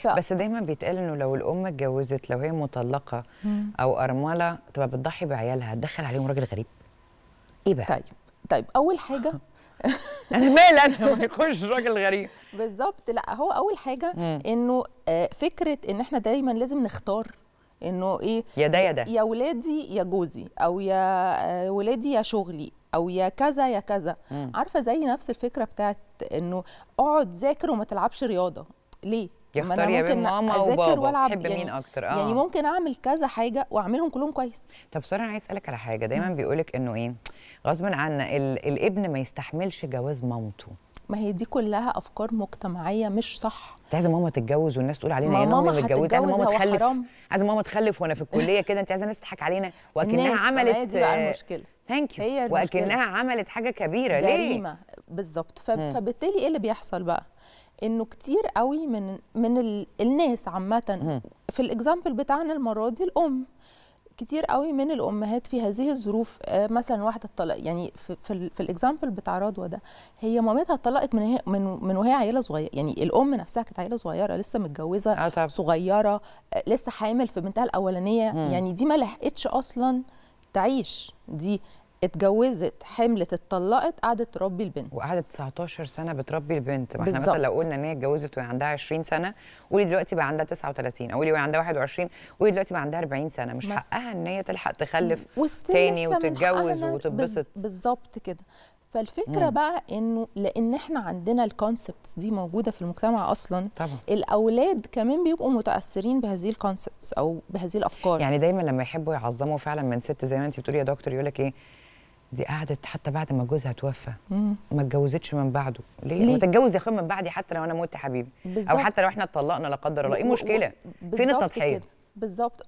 ف... بس دايما بيتقال إنه لو الأم اتجوزت لو هي مطلقة أو أرملة تبقى بتضحي بعيالها تدخل عليهم راجل غريب. إيه بقى؟ طيب طيب أول حاجة أنا مالي أنا ما يخش راجل غريب. بالظبط. لا هو أول حاجة إنه آه، فكرة إن إحنا دايما لازم نختار إنه إيه يا ده يا ده. يا ولادي يا جوزي أو يا آه، ولادي يا شغلي أو يا كذا يا كذا. مم. عارفة زي نفس الفكرة بتاعت إنه اقعد ذاكر وما تلعبش رياضة. ليه؟ يختار يا بين ماما وبابا. وألعب. تحب يعني- مين أكتر؟ آه. يعني ممكن أعمل كذا حاجة وأعملهم كلهم كويس. طب ساره أنا عايز أسألك على حاجة. دايما بيقولك إنه إيه غصب عنا ال- الابن ما يستحملش جواز مامته. ما هي دي كلها أفكار مجتمعية مش صح. انت عايزه ماما تتجوز والناس تقول علينا ما يا ماما متجوزة عايزه ماما تخلف. عايزه ماما تخلف وأنا في الكلية كده أنت عايزة الناس تضحك علينا. وأكنها عملت دي بقى المشكلة. Thank you. وأكنها عملت حاجة كبيرة. ليه؟ جريمة. بالظبط. فبالتالي إيه اللي بيحصل بقى؟ إنه كتير قوي من من ال... الناس عامة. في ال example بتاعنا المرة دي الأم. كتير قوي من الأمهات في هذه الظروف آه، مثلا واحدة اتطلق يعني في في, ال- في ال example بتاع رضوى ده هي مامتها اتطلقت من هي من من وهي عيلة صغيرة. يعني الأم نفسها كانت عيلة صغيرة لسه متجوزة آه صغيرة آه، لسه حامل في بنتها الأولانية. يعني دي ما لحقتش أصلا تعيش. دي اتجوزت حملت اتطلقت قعدت تربي البنت وقعدت 19 سنة بتربي البنت ما إحنا بالظبط. مثلا لو قلنا إن هي اتجوزت وهي عندها 20 سنة قولي دلوقتي بقى عندها 39 قولي وهي عندها 21 قولي دلوقتي بقى عندها 40 سنة مش مثلا. حقها إن هي تلحق تخلف تاني وتتجوز وتتبسط. بالظبط كده فالفكرة مم. بقى إنه لأن إحنا عندنا ال concepts دي موجودة في المجتمع أصلا طبعا الأولاد كمان بيبقوا متأثرين بهذه ال concepts أو بهذه الأفكار يعني دايما لما يحبوا يعظموا فعلا من ست زي ما انت بتقولي يا دكتور يقول لك إيه دي قعدت حتى بعد ما جوزها توفى مم. ما اتجوزتش من بعده ليه؟ ليه؟ ما تتجوز يا اخويا من بعدي حتى لو أنا مت حبيبي أو بالظبط. حتى لو إحنا اتطلقنا لا قدر الله إيه المشكلة فين التضحية. بالظبط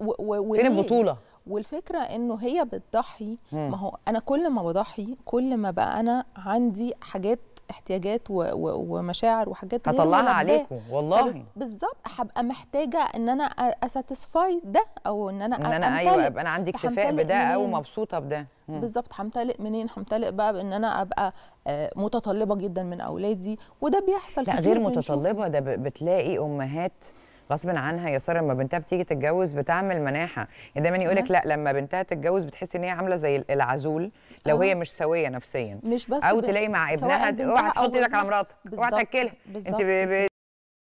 فين؟ البطولة والفكرة إنه هي بتضحي. ما هو أنا كل ما بضحي كل ما بقى أنا عندي حاجات احتياجات و و ومشاعر وحاجات هطلعها. عليكم والله بالظبط هبقى محتاجة إن أنا أساتسفاي ده أو إن أنا إن أنا. أيوه أبقى أنا عندي اكتفاء بده أو؟ مبسوطة بده. بالظبط همتلق منين همتلق بقى بإن أنا أبقى آه، متطلبة جدا من أولادي وده بيحصل لا كتير غير. متطلبة ده بتلاقي أمهات غصب عنها يا ساره لما بنتها بتيجي تتجوز بتعمل مناحة. يعني دايما يقول لك لا لما بنتها تتجوز بتحس إن هي عاملة زي العزول لو آه. هي مش سوية نفسيا. مش بس أو تلاقي مع ابنها اوعى تحط إيدك على. مراتك أوعى تاكلها. أنت